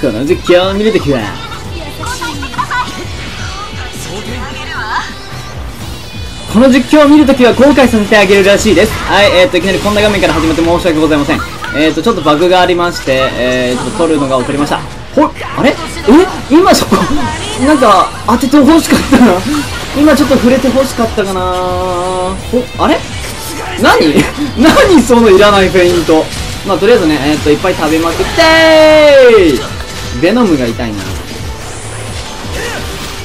この実況を見るときはこの実況を見るときは後悔させてあげるらしいです。はいえー、っといきなりこんな画面から始まって申し訳ございません。えー、っとちょっとバグがありましてえー、っと撮るのが遅れました。ほあれ？え？今そこなんか当ててほしかったな。今ちょっと触れてほしかったかな。ほあれ？何？何そのいらないフェイント。まあとりあえずねえ、っといっぱい食べまくってーベノムが痛いな。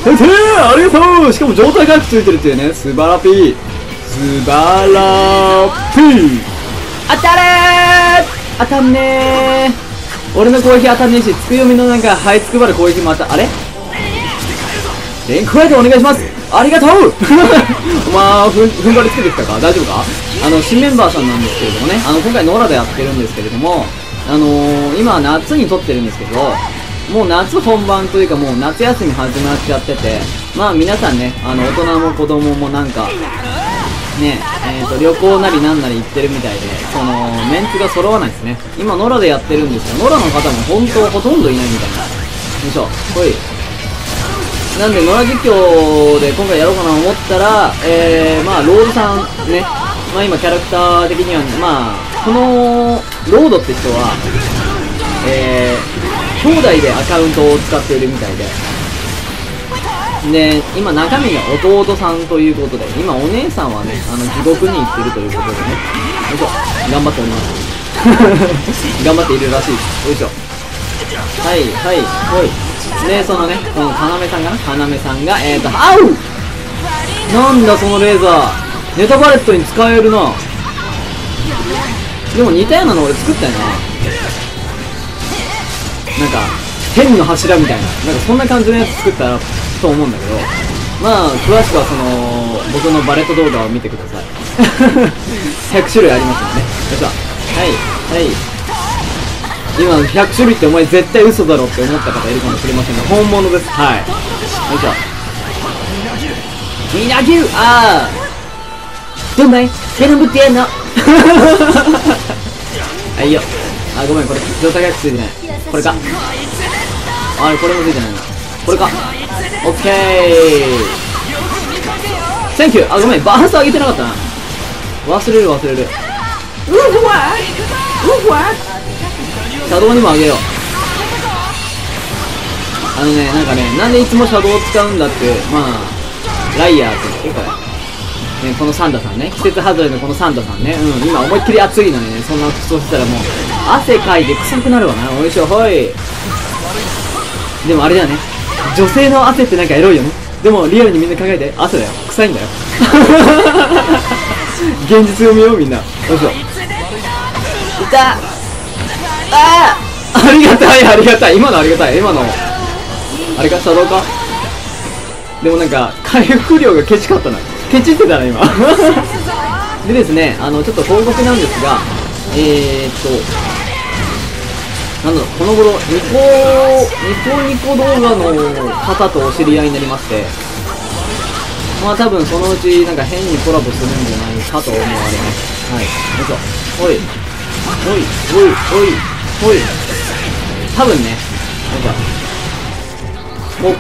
先生ありがとう。しかも状態回復ついてるっていうね。素晴らぴー素晴らぴー当たれー。当たんねー。俺の攻撃当たんねえしつくよみのなんか這いつくばる攻撃もあった。あれ？連クライトお願いします。ありがとう。お前ふん踏ん張りつけてきたか？大丈夫か？あの新メンバーさんなんですけれどもね。あの今回ノラでやってるんですけれどもあのー、今夏に撮ってるんですけどもう夏本番というかもう夏休み始まっちゃってて、まあ皆さんね、あの大人も子供もなんか、ね、えっ、ー、と旅行なりなんなり行ってるみたいで、そのメンツが揃わないですね。今野良でやってるんですよ。野良の方も本当ほとんどいないみたいな。よいしょ、ほい。なんで野良実況で今回やろうかなと思ったら、えー、まあロードさんね、まあ今キャラクター的には、ねまあ、このロードって人は、えー、兄弟でアカウントを使っているみたいで。で、今中身が弟さんということで、今お姉さんはね、あの、地獄に行ってるということでね。よいしょ。頑張っております。頑張っているらしいです。よいしょ。はい、はい、ほい。で、そのね、この要さんかな？要さんが、えーと、あうなんだそのレーザー。ネタバレットに使えるな。でも似たようなの俺作ったよな。なんか天の柱みたいななんかそんな感じのやつ作ったらと思うんだけどまあ詳しくはその僕のバレット動画を見てください。100種類ありますのでね。よいしょはい。はい。今100種類ってお前絶対嘘だろって思った方いるかもしれませんが本物です。はい。よいしょ。みなぎゅうああどんな背手のぶってやんのはいよ。あごめんこれ状態がついてないこれか。あれこれもついてないな。これか。オッケー。センキューあごめん。バース上げてなかったな。忘れる忘れる。うわうわシャドウにもあげよう。あのねなんかねなんでいつもシャドウを使うんだってまあライアーって言ってこれ。ね、このサンタさんね。季節外れのこのサンタさんね。うん今思いっきり暑いのにね。そんな服装したらもう汗かいて臭くなるわな。おいしょほい。でもあれだよね。女性の汗ってなんかエロいよね。でもリアルにみんな考えて汗だよ。臭いんだよ。現実読みよみんな。よいしょ。いたああありがたいありがたい。今のありがたい。今の。あれか車道か？でもなんか回復量がケチかったな。ケチってたな今。でですねあのちょっと報告なんですがえー、っとなんだろ、この頃、ニコ、ニコニコ動画の方とお知り合いになりまして、まあ多分そのうちなんか変にコラボするんじゃないかと思われます。はい。よいしょ。ほい。ほい、ほい、ほい、ほい。多分ね、なんか、ほ、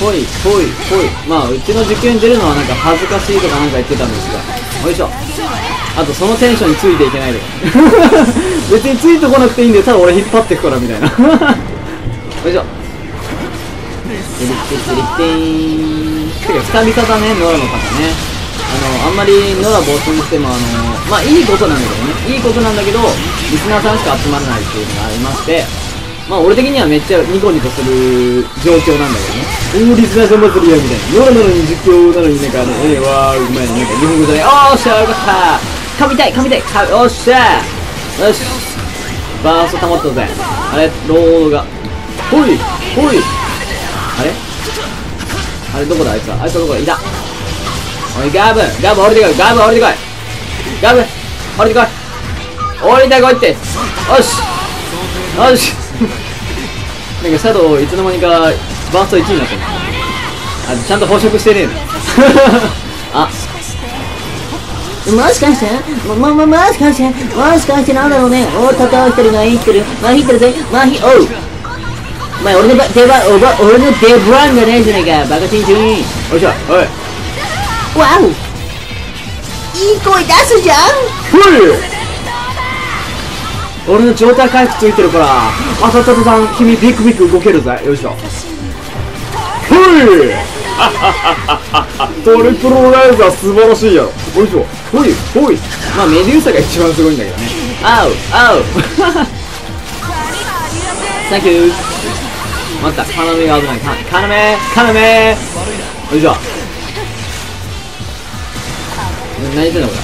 ほい、ほい、ほい。まあ、うちの受験出るのはなんか恥ずかしいとかなんか言ってたんですが、よいしょ。あとそのテンションについていけないで 別についてこなくていいんでただ俺引っ張ってくからみたいな。よいしょ。チリッテチリッテーンてか久々だねノラの方ね。あのあんまりノラ募集してもあのまあいいことなんだけどね。いいことなんだけどリスナーさんしか集まらないっていうのがありまして。まあ俺的にはめっちゃニコニコする状況なんだけどね。おー、リスナーさん祭りや、みたいな。ノラなのに実況なのになんかあの、えー、わー、うまいな、なんか日本語じゃない。おーしゃー、よかった噛みたい噛みたい。かよっしゃ。よし。バースト溜まったぜ。あれロードが。ほいほい。あれ？あれどこだ？あいつは。あいつはどこだ？いた。おいガブ。ガブ降りてこい。ガブ降りてこい。ガブ。降りてこい。降りてこいって。よし。よし。なんかシャドウいつの間にかバースト1位になってる。あちゃんと捕食してねえなもしかして？も、も、も、もしかして？もしかしてなんだろうね？おー、高い人が生きてる。まひってるぜ。まひ、おう。お前俺のば出番おば俺の出番がないじゃないか。バカチンチンよいしょ。おい。わお。いい声出すじゃん。ふい。俺の状態回復ついてるから当たった途端君ビクビク動けるぜ。よいしょ。ふいトリプルレーザー素晴らしいやろ。よいしょ。ほいほい。まあメデューサが一番すごいんだけどね。あうあうサンキュー待った。要が危ないか要要よいしょ。何やってんだこ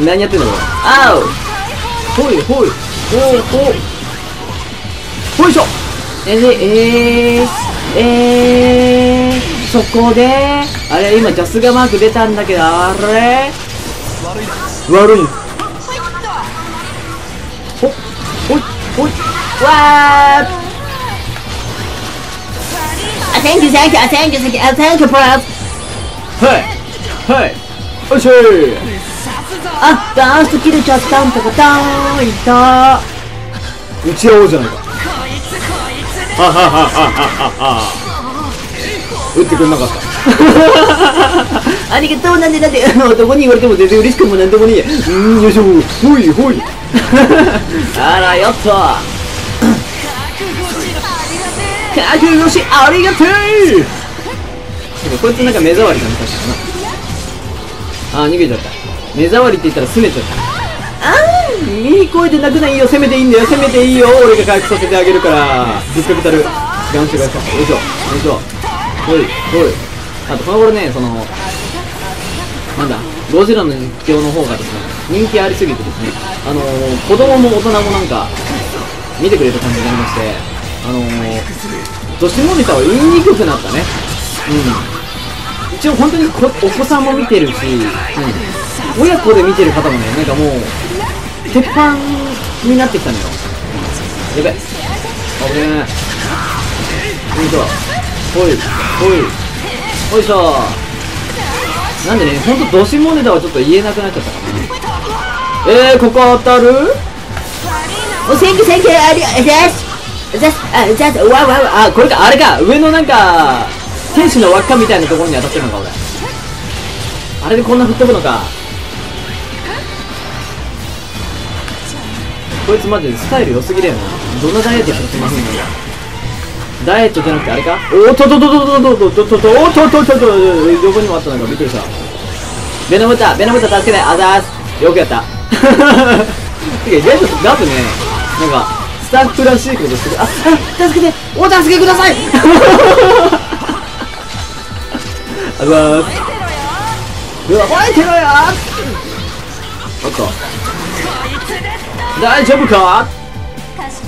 れ。何やってんだこれ。あうほいほい。ほうほう。ほいしょえでえー、えー、そこであれ今ジャスガマーク出たんだけどあれ？悪い。ほっほいほい。わー。あ Thank you thank you thank you thank you thank you bro はいはい。よいし。ょあダンス切れちゃったんとかたーんいた打ち合おうじゃないか。はははははは打ってくんなかったありがとう。なんでなんで男に言われても全然嬉しくもなんでもねえや。うんよいしょ。ほいほいあらよっと覚悟しありがとうこいつなんか目障りだね確かな。あー逃げちゃった。目障りって言ったら拗ねちゃった。ああいい声で泣くないいよ。攻めていいんだよ。攻めていいよ。俺が回復させてあげるから。ビッカビタルガンしてくださいよいしょ。よいしょ。ほいほいあとこの頃ね。そのなんだ。ゴジラの実況の方がですね人気ありすぎてですね。あのー、子供も大人もなんか見てくれる感じになりまして。あのー、女子モニターは言いにくくなったね。うん。一応本当にこお子さんも見てるし、うん、親子で見てる方もねなんかもう鉄板になってきたのよ。やべ。危ねえ。よいしょ。ほい。ほい。ほいしょ。なんでねほんとドシモネタはちょっと言えなくなっちゃったかな。えー、ここ当たる？お Thank you thank you ありがとうあざすわわわ。あこれか。あれか。上のなんか天使の輪っかみたいなところに当たってるのか俺。あれでこんな吹っ飛ぶのかこいつマジでスタイル良すぎだよなどんなダイエットやってすませんのダイエットじゃなくてあれか？おっとっとっとっとっとっとっとっとっとおっとっとととどこにもあったのかびっくりしたベノムタベノムタ助けてあざーすよくやったてか意外とガブねなんかスタッフらしいことしてるああ助けてお助けくださいあざーすうわ燃えてろよおっと大丈夫か？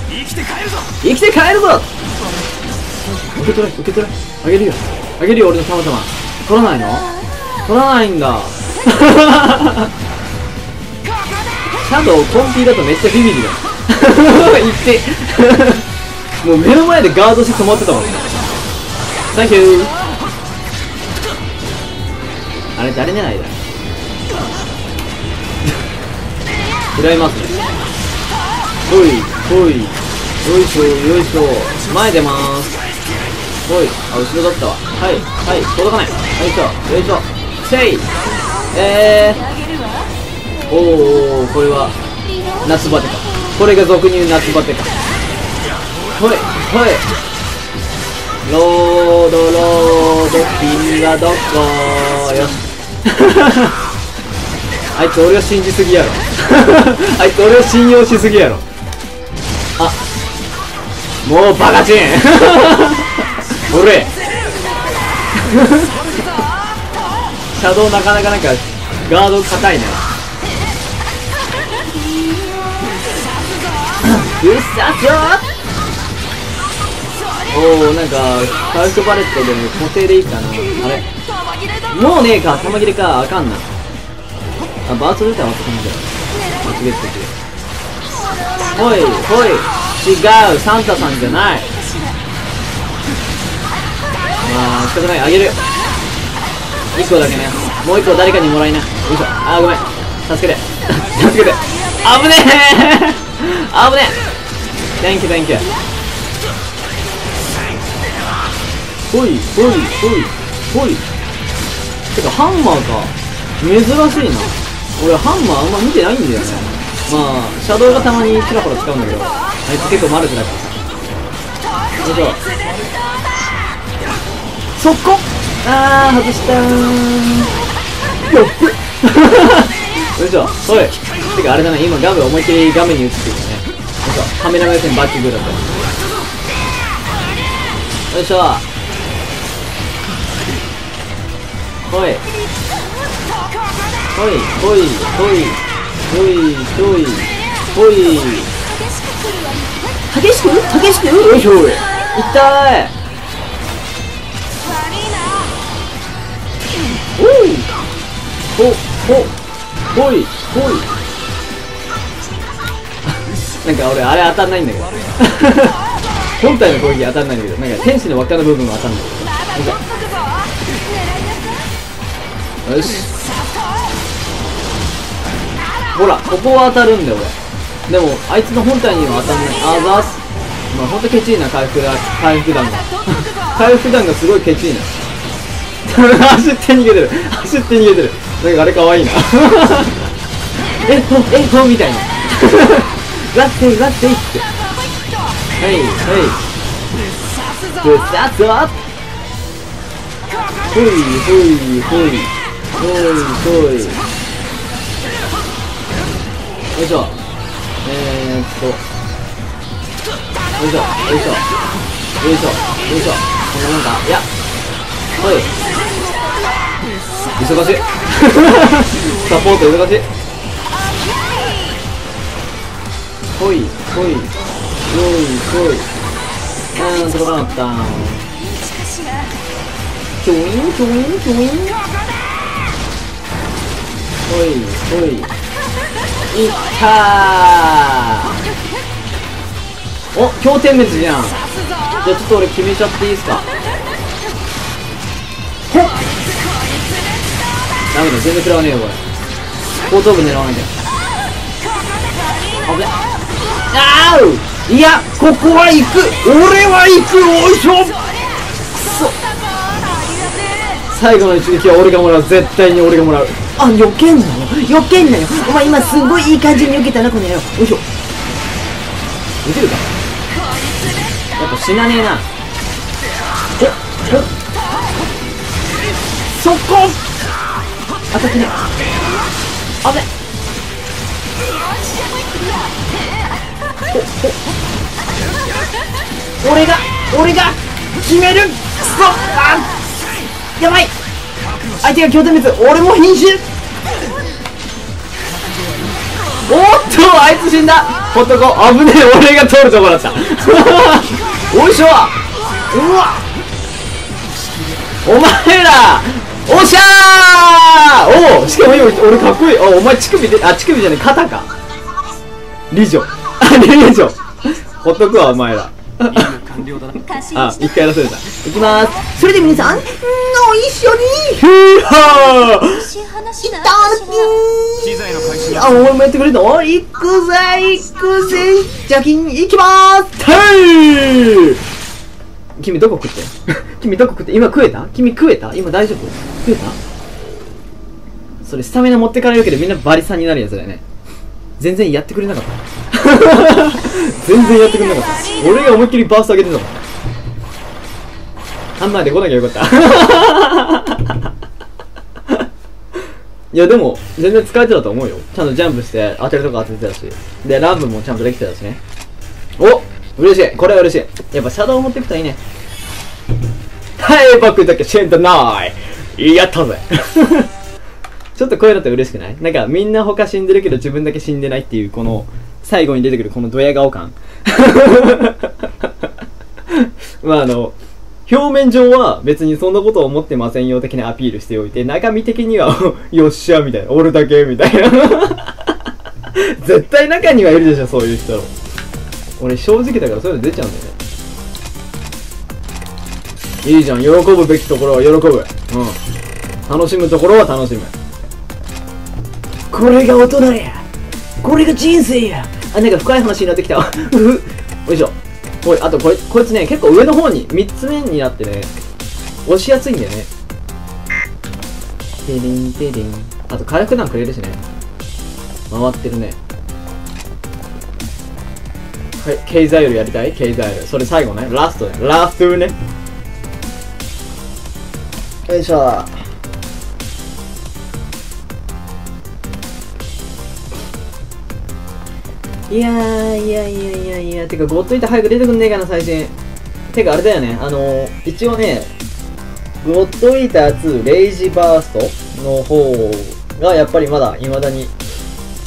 生きて帰るぞ生きて帰るぞ！受け取れ受け取れ。あげるよ。あげるよ俺のたまたま取らないの？取らないんだ。ちゃんとコンピーだとめっちゃビビリだ 言って。もう目の前でガードして止まってたもん。ねサンキューあれ誰狙いだ？食らいますねほいほいよいしょ。よいしょ。前出まーすほいあ後ろだったわはいはい届かないよいしょ。よいしょ。せいえー、おおこれは夏バテかこれが俗に言う夏バテかほいほいロードロード君はどこよしあいつ俺を信じすぎやろあいつ俺を信用しすぎやろあもうバカチン。俺シャドウなかなかなんかガード硬いね。うっさそおおなんか回復パレットでも固定でいいかな。あれ。もうねえか玉切れか。あかんな。あバーツルーターはって感じだ間違えてたほいほい違う。サンタさんじゃない。まあ仕方ない。あげる。1個だけね。もう1個誰かにもらいな。よいしょあーごめん。助けて。助けて。危ねえ。危ねえ。Thank you thank you. ほいほいほいほいてかハンマーか。珍しいな。俺ハンマーあんま見てないんだよね。まあシャドウがたまにチラホラ使うんだけどあいつ結構マルチだからさよいしょそこあー外したー。よっよいしょほい。てかあれだね今ガム思いっきり画面に映ってるよね。よいしょカメラ目線バッキングだった。よいしょ。ほい。ほい。ほい。ほい。ほいほいほい。激しく激しくよいしょい痛い。おうほほほいほい。なんか俺あれ当たんないんだけど。本体の攻撃当たんないんだけど。なんか天使の輪っかの部分は当たんない。なんか。よしほらここは当たるんだよ俺。でもあいつの本体には当たんない。あざす。まあほんとケチいな回復だ。回復弾が。回復弾がすごいケチいな。走って逃げてる。走って逃げてる。なんかあれかわいいな。えっとえっとみたいな。ラッセイラッセイってはいはい。ぶっ刺すわほいほいほい。ほいほい。よいしょ。えー、っと。よいしょよいしょ。よいしょよいしょ。こんなもんかいや。ほい。忙しい。サポート忙しい。ほいほい。ほいほい。あー届かなかった。チョインチョインチョインほいほい。いったー。お経点滅じゃん。じゃあちょっと俺決めちゃっていいですか。ほっ。ダメだ全然食らわねえよこれ。後頭部狙わなきゃ。危ね。あーう。いやここは行く。俺は行くおいしょ。くそ。最後の一撃は俺がもらう。絶対に俺がもらう。あ避けんなよ。避けんなよ。お前今すごいいい感じに避けたなこの野郎。よいしょ。見てるか？やっぱ死なねえな。ほっほっそこ？当たってね。あべ俺が俺が決める。くそあやばい。相手が拠点滅俺も瀕死。おっとあいつ死んだ。ほっと危ねえ。俺が通るとこだった。おいしょ。うわ。お前らおっしゃー。おおしかも今俺かっこいい。おお前乳首であ乳首じゃねえ肩か。リジョ。あ リジョ。ほっとくわお前ら あ一回やらせれたいきまーす。それで皆さんの一緒に。ヒーハー！いただきあ、お前もやってくれるの？行くぜ行くぜ。じゃあ金行きまーす。はい。君どこ食って君どこ食って今食えた？君食えた？今大丈夫？食えた？それスタミナ持ってかれるけどみんなバリさんになるやつだよね。全然やってくれなかった全然やってくれなかった。俺が思いっきりバースト上げてたもん。ハンマーで来なきゃよかった。いやでも全然使えてたと思うよ。ちゃんとジャンプして当てるとこ当ててたし。でランプもちゃんとできてたしね。お嬉しい。これは嬉しい。やっぱシャドウ持ってくといいね。はい僕だけ死んだない。やったぜ。ちょっとこういうのって嬉しくない？なんかみんな他死んでるけど自分だけ死んでないっていうこの最後に出てくるこのドヤ顔感。まああの表面上は別にそんなことを思ってませんよ的なアピールしておいて中身的には よっしゃみたいな俺だけみたいな。絶対中にはいるでしょそういう人。俺正直だからそういうの出ちゃうんだよね。いいじゃん喜ぶべきところは喜ぶ。うん。楽しむところは楽しむ。これが大人や。これが人生や。あなんか深い話になってきた。うふ。よいしょ。おいあとこいこいつね結構上の方に3つ目になってね押しやすいんだよね。テリンテリン。あと火力弾くれるしね。回ってるね。はいケイザイルやりたい。ケイザイルそれ最後ね。ラストね。ラストね。よいしょ。いやいやいやいやいやてかゴッドイーター早く出てくんねえかな最新てかあれだよねあのー、一応ねゴッドイーター2レイジバーストの方がやっぱりまだ未だに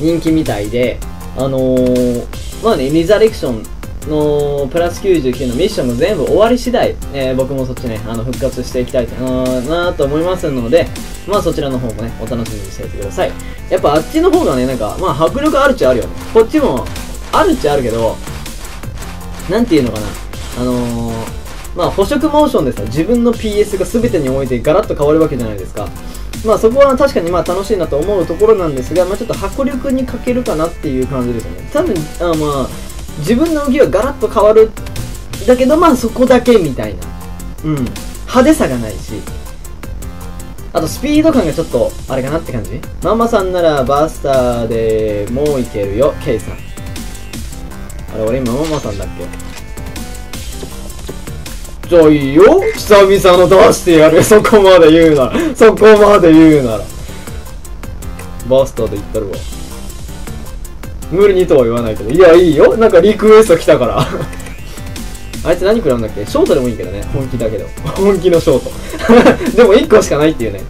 人気みたいであのー、まあねリザレクションのプラス99のミッションも全部終わり次第、えー、僕もそっちねあの復活していきたいなと思いますのでまあそちらの方もねお楽しみにしていてくださいやっぱあっちの方がねなんかまあ迫力あるっちゃあるよねこっちもあるっちゃあるけどなんていうのかなあのーまあ、捕食モーションでさ、自分の PS が全てにおいてガラッと変わるわけじゃないですか。まあ、そこは確かにまあ楽しいなと思うところなんですが、まあ、ちょっと迫力に欠けるかなっていう感じですよね。多分、あまあ、自分の動きはガラッと変わる。だけど、まあ、そこだけみたいな。うん。派手さがないし。あと、スピード感がちょっと、あれかなって感じ？ママさんならバスターでもういけるよ、ケイさん。あれ、俺今ママさんだっけ？じゃあいいよ久々の出してやるそこまで言うならそこまで言うならバスターで言ったるわ無理にとは言わないけどいやいいよ。なんかリクエスト来たから。あいつ何食らうんだっけ？ショートでもいいけどね。本気だけど。本気のショート。でも1個しかないっていうね。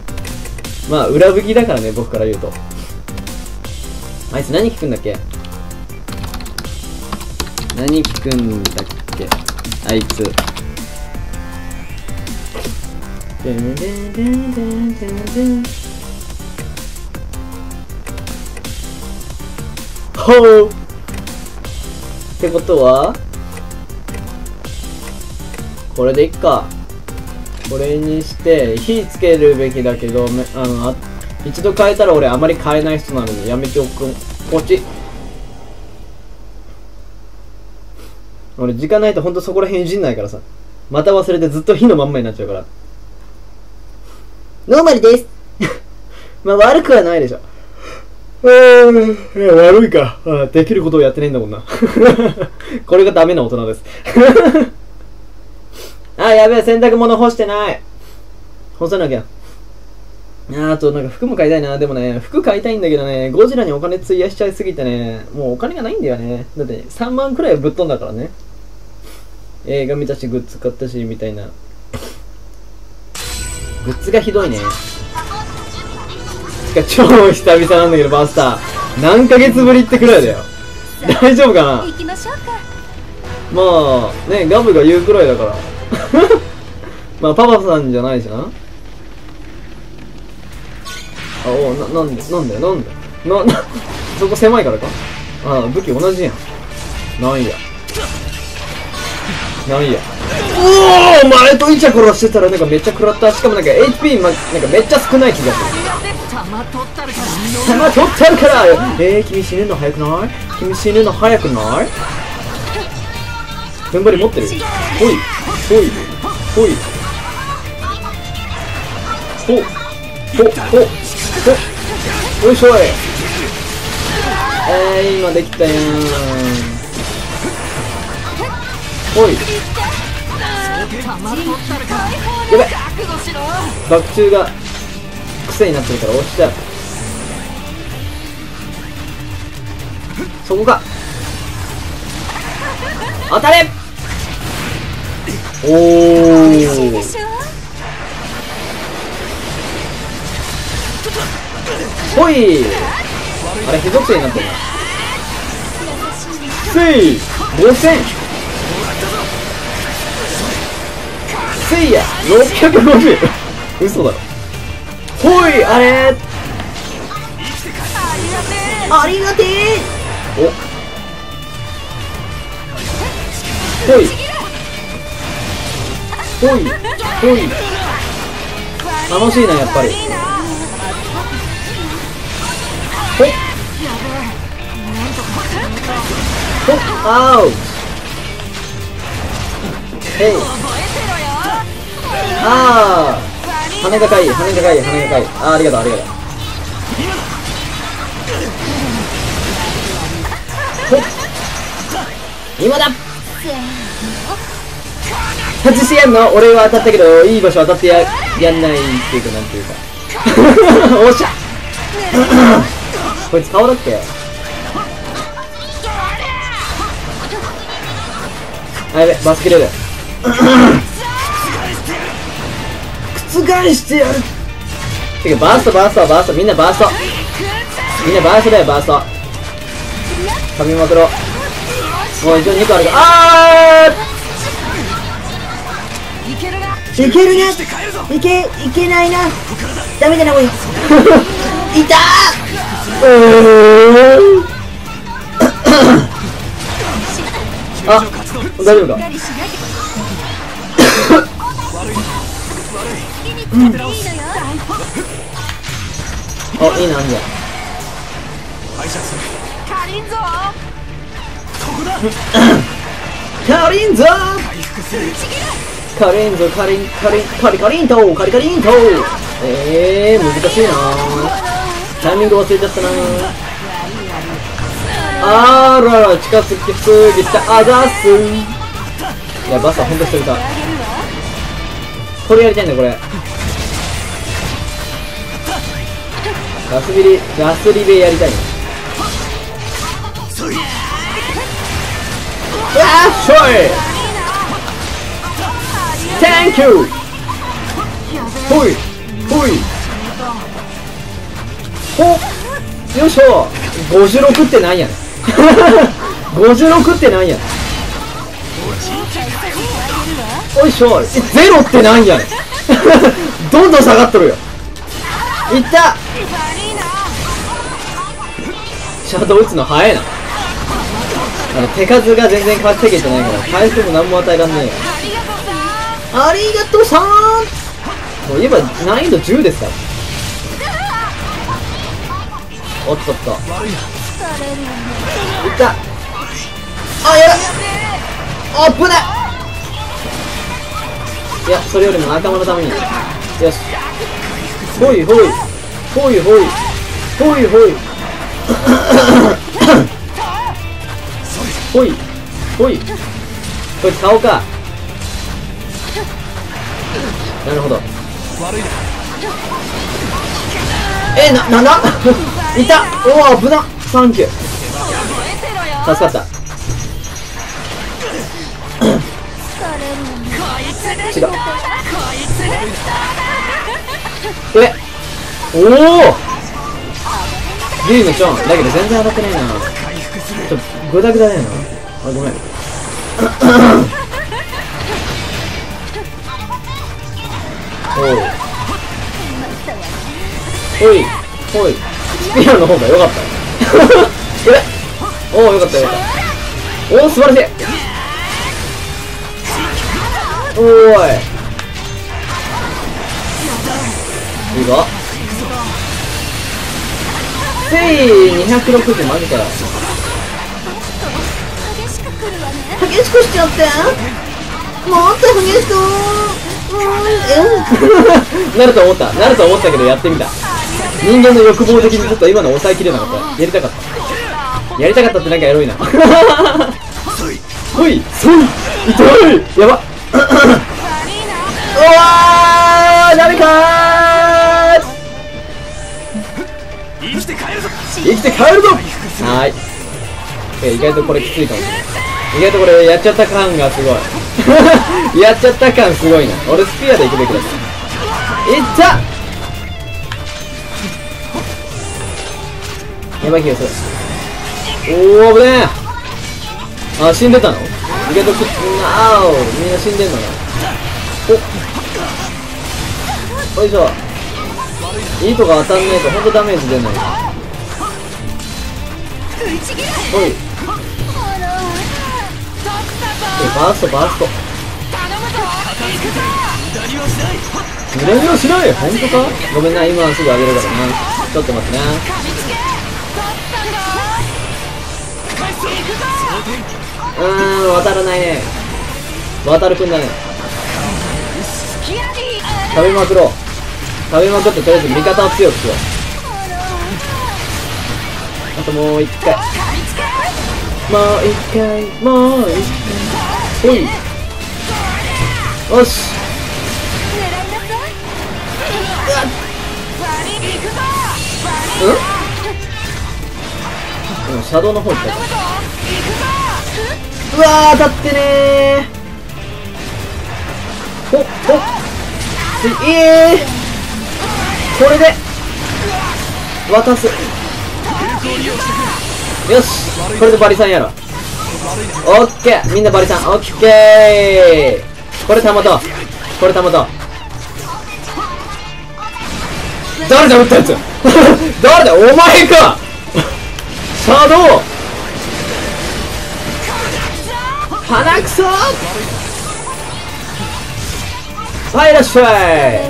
まあ裏吹きだからね僕から言うと。あいつ何聞くんだっけ？何聞くんだっけ？あいつ。でんでんでんでんでんでん。ほうってことはこれでいっか。これにして火つけるべきだけどめあのあ一度変えたら俺あまり変えない人なのでやめておく。こっち。俺時間ないとほんとそこら辺いじんないからさ。また忘れてずっと火のまんまになっちゃうから。ノーマルです。まあ悪くはないでしょ。うんいや悪いか。あできることをやってないんだもんな。これがダメな大人です。あやべえ洗濯物干してない。干さなきゃ。ああとなんか服も買いたいな。でもね服買いたいんだけどねゴジラにお金費やしちゃいすぎてねもうお金がないんだよね。だって3万くらいぶっ飛んだからね。映画見たしグッズ買ったしみたいな。グッズがひどいねか超久々なんだけどバスター。何ヶ月ぶりってくらいだよ。大丈夫かな？まあねガブが言うくらいだから。まあパパさんじゃないじゃんあおななんでなんでなんで？ななそこ狭いからか？あ武器同じやん。なんや。なんや。おおお前とイチャコラしてたらなんかめっちゃ食らった。しかもなんか HP、ま、なんかめっちゃ少ない気がする弾取ったるから弾取ったるから。えー、君死ぬの早くない？君死ぬの早くない？踏ん張り持ってる。ほい。ほい。ほい。ほほほほ。よいしょい。えー、今できたやん。ほい。やべバク宙が癖になってるから押しちゃうそこか。当たれ。おおほい。あれ非属性になってるな。せい。5000せいや。650嘘だろ。ほいあれありがてえおほい。ほい。ほい。楽しいなやっぱり。ほっ。ほっ。あうへい。ああ羽がかい羽がかい羽がかい。あありがとうありがとう。ほっ。今だ。自信あんの俺は当たったけどいい場所当たってややんないっていうかなんていうか。おっしゃ。こいつ顔だっけ？あやべバスケレる覆してやる。てかバーストバーストバースト。みんなバースト。みんなバーストだよバースト。髪まくろ。もう一応2個あるからあいけるねいけいけないな。ダメだなこれいたー！うあ大丈夫か？あいいなあんじゃん。カリンゾカリンゾカリンカリンカリカリンとカリカリンとえー、難しいな。タイミング忘れちゃったな。あらら近づきすぎたあざっす。いやバスはほんとしてるかこれやりたいんだこれガスビリガスリベやりたいの。うわーしょい。Thank you ほいほい。ほよいしょ。56ってなんやねん。56ってなんやねん。おいしょゼロってなんやねん。どんどん下がっとるよ。いった。シャドウ打つの早いな。あの手数が全然稼げてないから回復も何も与えらんねえよ。ありがとうさーんもう言えば難易度10ですから。おっとっと。いった。あやばあぶねいやそれよりも仲間のために。よし。ほいほい。ほいほい。ほいほい。ほい。ほい。こい。つ顔か。なるほど。えななんだ？いた。おお危な。サンキュー。助かった。違う。えおおギリのチョンだけど全然当たってないな。ちょっとグダグダだよな。あごめん。おう。ほい。ほい。スピアの方が良かった。え？おおよかったよ。かったおお素晴らしい。おーい。いいぞ。せい260マジかよ激しくしちゃってもっと激しく。うんえ？なると思った。なると思ったけどやってみた。人間の欲望的にちょっと今の抑えきれなかった。やりたかった。やりたかったってなんかエロいな。ほい。そい。痛い。やば。うわーダメかーぞ生きて帰るぞ。はーい。え意外とこれきついかもしれない。意外とこれやっちゃった感がすごい。やっちゃった感すごいな。俺スピアで行くべきだった。いったやばい気がするおお危ねえ。あ死んでたの？意外とくあおみんな死んでんのなお。よいしょ。いいとこ当たんねえとほんとダメージ出ない。おいえバーストバースト。無駄にはしない。本当か？ごめんな今すぐあげるからなちょっと待ってなうーん渡らないね。渡るくんだね食べまくろう。食べまくってとりあえず味方を強くしよう。あともう一回。もう一回。もう一回。ほい。よし。うん。でも車道の方行った。うわー当たってねー。ほっほっ。ついえー、これで渡す。よし。これでバリさんやろ。オッケー。みんなバリさん。オッケー。これたまとこれたまと誰だ撃ったやつ？誰だ？お前か。シャドウ鼻くそ。はいいらっしゃい。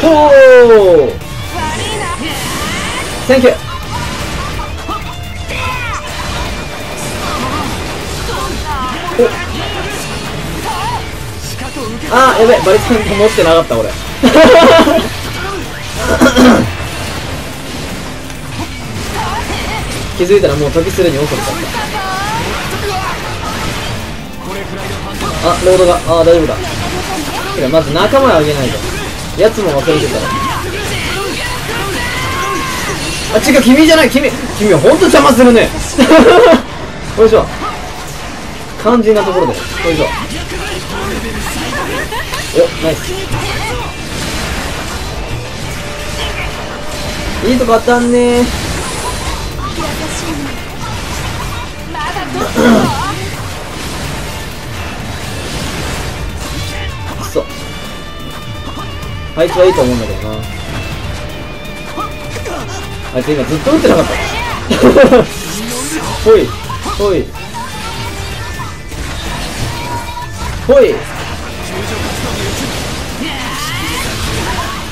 ほー thank you あーやべバリスン持ってなかった俺気づいたらもう時すでに遅れちゃったあロードがあー大丈夫だいやまず仲間をあげないとやつも忘れてたらあ違う君じゃない君君ほんと邪魔するね。よいしょ。肝心なところで。よいしょ。おナイス。いいとこ当たんね。くそ。あいつはいいと思うんだけどなあいつ今ずっと打ってなかった。ほいほい。ほい。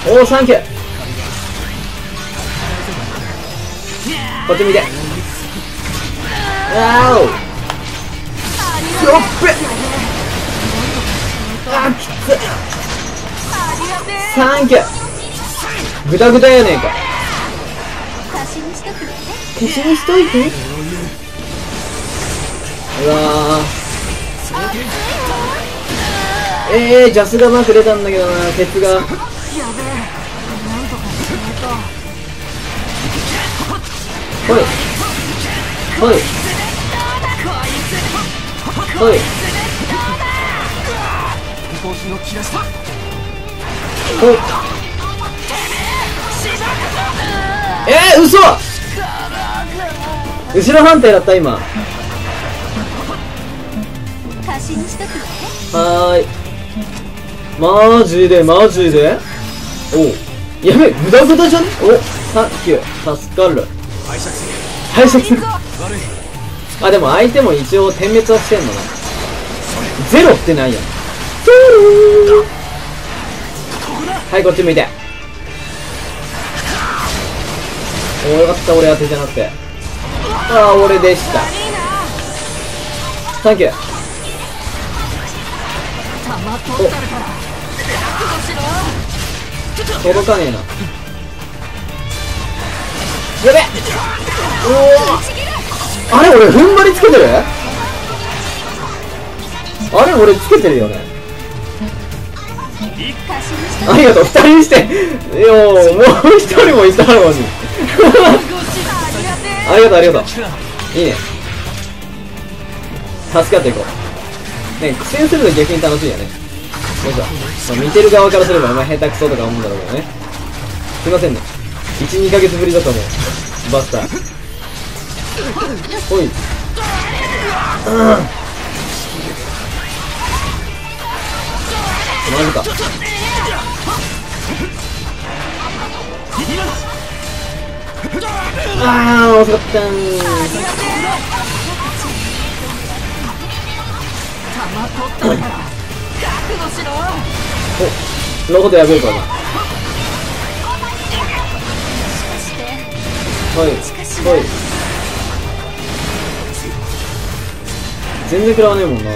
おおサンキュー。こっち見て。あお。よっべ。あきつ。サンキュー。グダグダやねえか。しにしとくね消しにしといて。うわー。えー、ジャスがマーク出たんだけどな鉄が。ほい。ほい。ほい。ほいえー、嘘！後ろ反対だった今。はーい。マジでマジで？おう。やべグダグダじゃね？おサンキュー。助かる。拝借する。あでも相手も一応点滅はしてんのな。ゼロってないやん。はいこっち向いておよかった俺当てじゃなくて。ああ俺でした。サンキューお。届かねえな。やべ。おおあれ俺踏ん張りつけてる？あれ俺つけてるよね。ありがとう。二人にして。よーもう一人もいたのに。ありがとうありがとう。いいね。助かっていこう。ね苦戦すると逆に楽しいよね。よいしょ、まあ見てる側からすればお前下手くそとか思うんだろうけどね。すいませんね。12ヶ月ぶりだと思う。バスター。ほい。うんマジかあー遅かった。ーおロボットやべえかなはいはい全然食らわねえもんな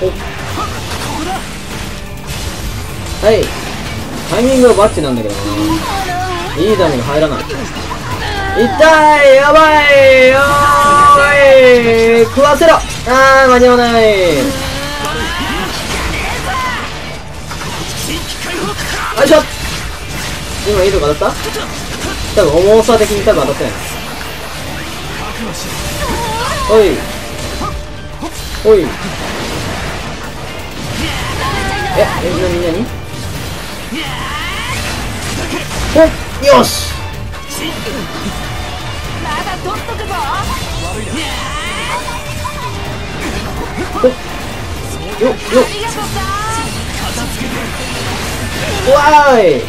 おっはい。タイミングはバッチなんだけどな。いいダメが入らない。痛いやばいよーい食わせろ。あー間に合わない。よいしょ。今いいとこ当たった？多分重さ的に多分当たってない。おい。おい。え、え、なになに？よしまだ取っとくぞよよありがとうさわーいあ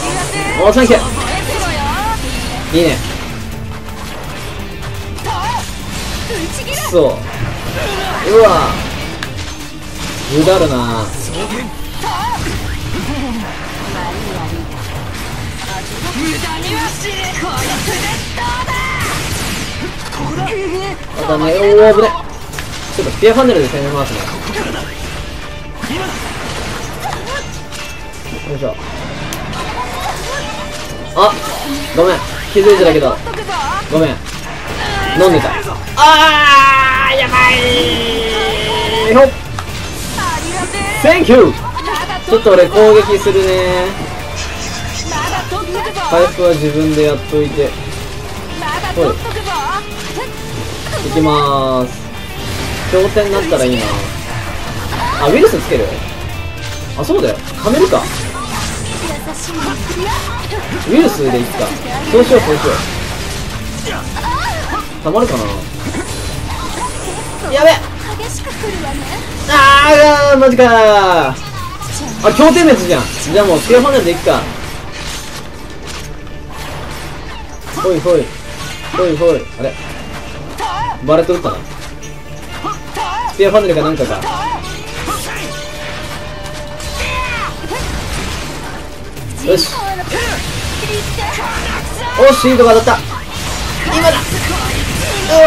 りがておサンキューいいねと打ち切るそううわうだるな無駄にはしねえこいつでどうだあとねおお危ね。ちょっとスピアファネルで攻めますね。よいしょ。あごめん。気づいてたけどごめん。飲んでた。あーやばい。ほっ。Thank you ちょっと俺攻撃するね回復は自分でやっといて。まだ取っとくぞ。い。きまーす。頂点になったらいいな。あウイルスつける？あそうだよ。はめるか。ウイルスでいっか。そうしようそうしよう。たまるかな。やべ。あーマジかー。あ強点滅じゃん。じゃあもうスケアファネルでいっかほいほい。ほいほい。あれ。バレット打ったな。スペアファネルかなんかか。よし。おしいいとこ当たった。今だ。うわ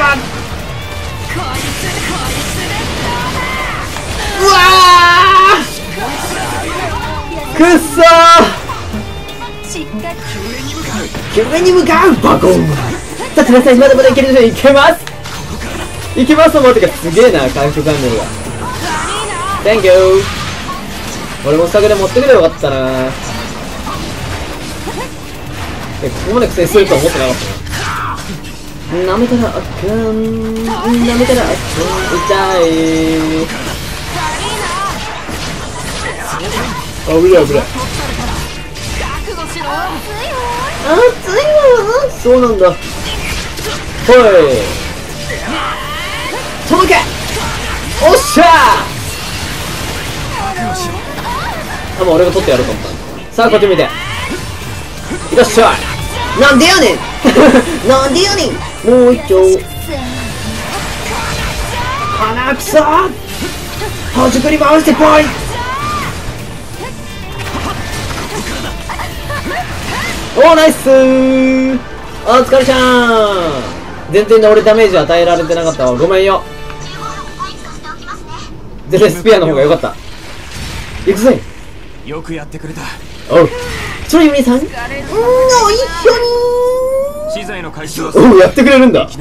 うわくっそー。夢に向かうバコンさあ、皆さん、まだまだいけるでしょいけますいけますもんてか、すげえな、回復チャンネルが。Thank you! 俺もスタグで持ってくればよかったなえ、ここまで苦戦するとは思ってなかったな。舐めたらあかん。舐めたらあかん。痛い。あ、危ない危ない。覚悟しろ熱いわそうなんだ。ほい。届けおっしゃー多分俺が取ってやろうと思った。さあ、こっち見て。いらっしゃい。なんでやねん なんでやねんもう一丁。鼻くそほじくり回してぽいおーナイスー。お疲れちゃん。全然俺ダメージ与えられてなかったわ。ごめんよ。全然スピアの方が良かった。行くぜ。よくやってくれた。おう。それゆみさん？うんお一緒資材の回収はおうやってくれるんだ。ぴっ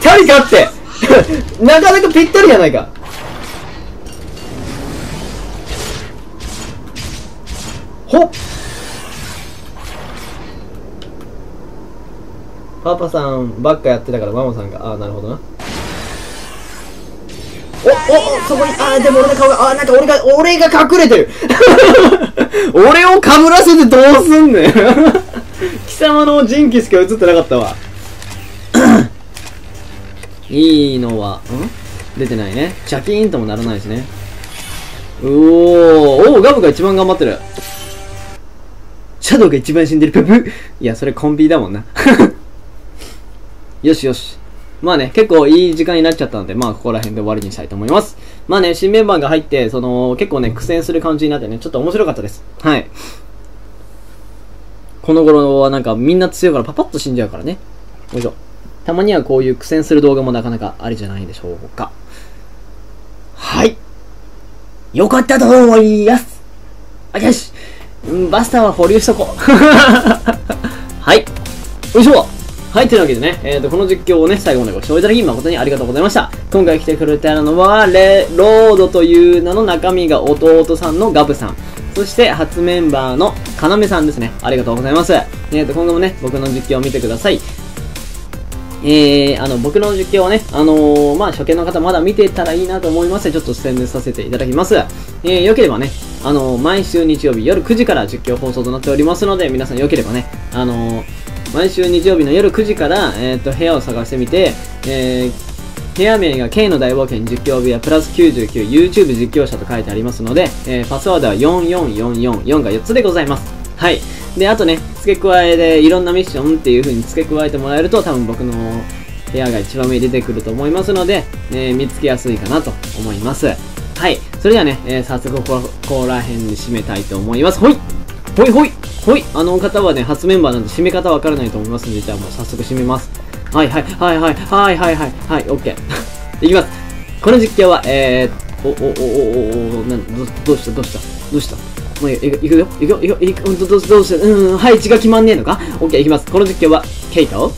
たりかって。なかなかぴったりじゃないかほっ。パパさんばっかやってたからママさんが。ああなるほどな。おおそこにあーでも俺の顔があーなんか俺が俺が隠れてる。俺をかぶらせてどうすんねん。貴様の人気しか映ってなかったわ。いいのは、ん？出てないね。チャキーンともならないしね。うおー、おー、ガブが一番頑張ってる。シャドウが一番死んでる。ププ いや、それコンビだもんな。よしよし。まあね、結構いい時間になっちゃったので、まあここら辺で終わりにしたいと思います。まあね、新メンバーが入って、その、結構ね、苦戦する感じになってね、ちょっと面白かったです。はい。この頃はなんかみんな強いからパパッと死んじゃうからね。よいしょ。たまにはこういう苦戦する動画もなかなかありじゃないでしょうか。はい。よかったと思います。あ、よし。うんバスターは保留しとこう。はい。よいしょ。はい、というわけでね、えー、とこの実況をね、最後までご視聴いただき誠にありがとうございました。今回来てくれたのは、レロードという名の中身が弟さんのガブさん。そして、初メンバーのかなめさんですね。ありがとうございます。えー、と今後もね、僕の実況を見てください。えー、あの、僕の実況はね、あのー、まあ、初見の方まだ見てたらいいなと思いますので、ちょっと宣伝させていただきます。えー、よければね、あの、毎週日曜日夜9時から実況放送となっておりますので、皆さんよければね、あの、毎週日曜日の夜9時から、えっ、と、部屋を探してみて、えー、部屋名が K の大冒険実況部やプラス 99YouTube 実況者と書いてありますので、えー、パスワードは44444が4つでございます。はい。で、あとね、付け加えでいろんなミッションっていう風に付け加えてもらえると多分僕の部屋が一番上に出てくると思いますので、えー見つけやすいかなと思います。はい。それではね、えー早速ここここら辺に締めたいと思います。ほい。ほいほい。ほい。あの方はね、初メンバーなんで締め方わからないと思いますので、じゃあもう早速締めます。はいはい。はいはい。はいはいはい。はい、オッケー。いきます。この実況は、えー、お、お、お、お、お、お、なん、どどうした？どうした？どうした？もういいくよ、いくよ、いくよ、いくよ、どどうどうした？うん、配置が決まんねえのか？オッケー、いきます。この実況は、ケイト、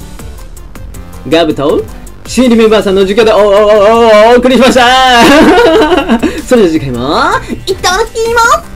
ガブと、新入りメンバーさんの授業でお、お、お、お、お送りしましたそれでは次回も、いただきます